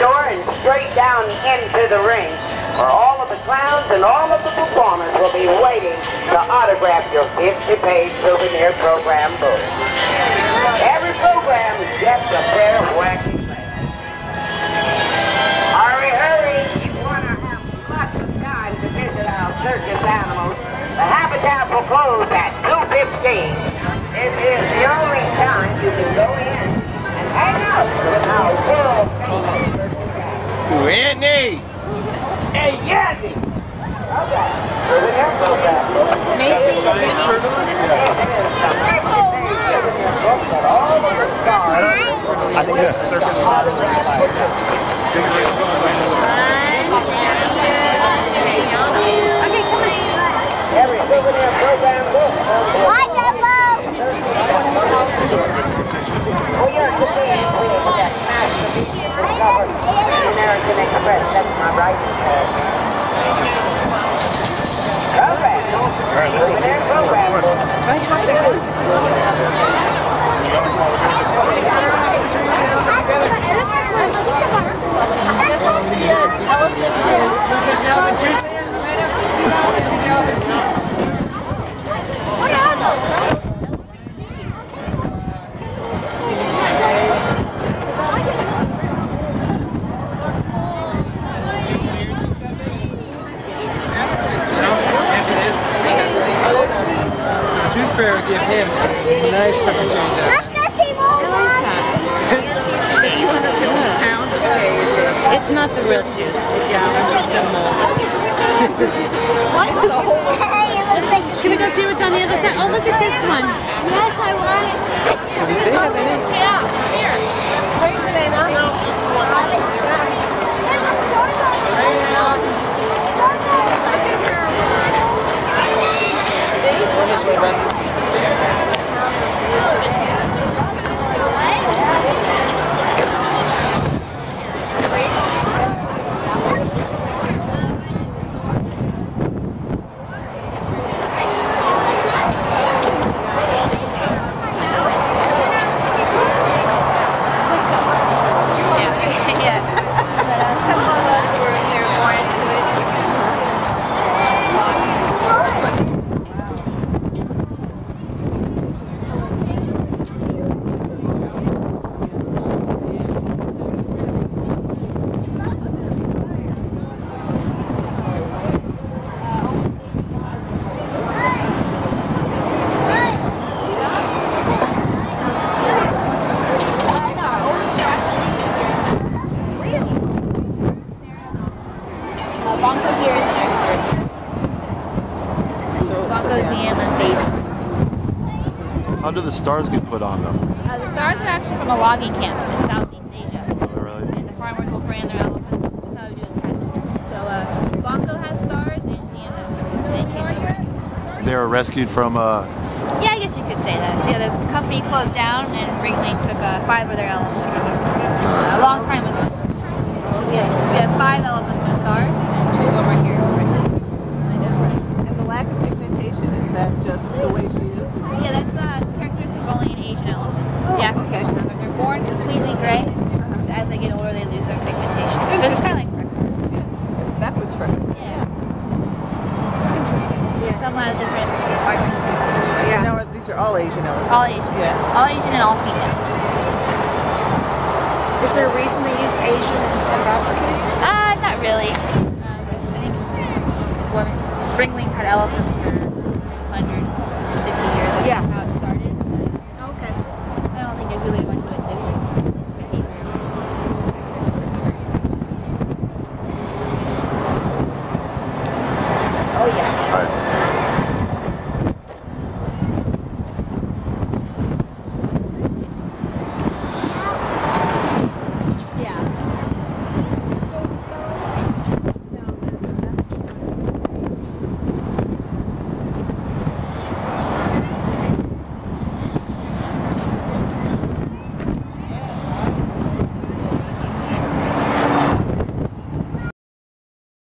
door and straight down into the ring, where all of the clowns and all of the performers will be waiting to autograph your 50-page souvenir program book. Every program is just a pair of wacky legs. Hurry, hurry! You want to have lots of time to visit our circus animals. The habitat will close at 2.15. This is the only time you can go in and hang out with our world famous circus guys. Ooh, Anthony! Hey, Yandy! Okay. Souvenir program book. Macy, All of the stars. I think it's circus Okay, come on. Every souvenir program book. What the boat? We are today with that masterpiece discovered in the American Express. That's my right. Okay. Souvenir program book. What give him a nice pepper change. Let's go see more It's not the real tooth. Yeah, it's the mold. What? it Can we go see what's on the other side? Oh, look at this one. Yes, I want it. Did they have any? Yeah. Here. This way, Ben. yeah. But a couple of us were here more into it. Uh, here is an expert. Bonko's the animal face. How do the stars get put on them? Uh, the stars are actually from a logging camp in Southeast Asia. Oh, really? And the farmers will brand their elephants. That's how we do it. So uh, Bonko has stars and Zian has stars. They came. They were rescued from uh Yeah, I guess you could say that. Yeah, the company closed down and Ringling took uh, five of their elephants uh, a long time ago. So we have, five elephants with stars, and two of them are here. I know. And the lack of pigmentation, is that just the way she is? Yeah, that's uh, characteristic only in Asian elephants. yeah, okay. They're born completely gray. So as they get older, they lose their pigmentation. So it's kind of like freckles. Backwards for her. Yeah. Some have different parts. Yeah. These are all Asian elephants. All Asian. Yeah. All Asian and all female. Is there a reason they use Asian in South African? Uh, not really. Um, I think women, Ringling had elephants for